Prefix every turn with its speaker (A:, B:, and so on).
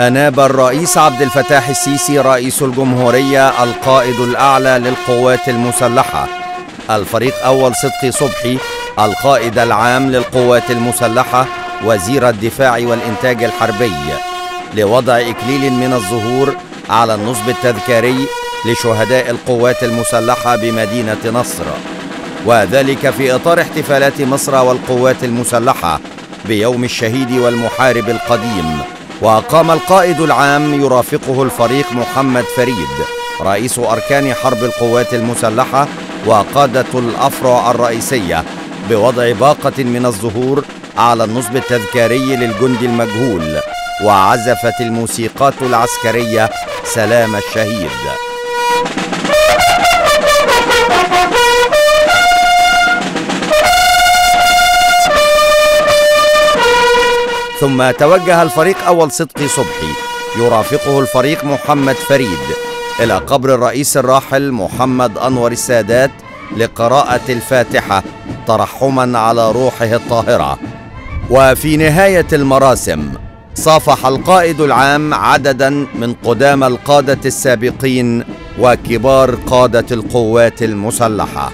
A: أناب الرئيس عبد الفتاح السيسي رئيس الجمهورية القائد الأعلى للقوات المسلحة. الفريق أول صدقي صبحي القائد العام للقوات المسلحة وزير الدفاع والإنتاج الحربي. لوضع إكليل من الزهور على النصب التذكاري لشهداء القوات المسلحة بمدينة نصر. وذلك في إطار احتفالات مصر والقوات المسلحة بيوم الشهيد والمحارب القديم. وقام القائد العام يرافقه الفريق محمد فريد رئيس أركان حرب القوات المسلحة وقادة الأفرع الرئيسية بوضع باقة من الزهور على النصب التذكاري للجندي المجهول وعزفت الموسيقات العسكرية سلام الشهيد. ثم توجه الفريق أول صدقي صبحي. يرافقه الفريق محمد فريد. إلى قبر الرئيس الراحل محمد أنور السادات لقراءة الفاتحة ترحما على روحه الطاهرة. وفي نهاية المراسم صافح القائد العام عددا من قدام القادة السابقين وكبار قادة القوات المسلحة.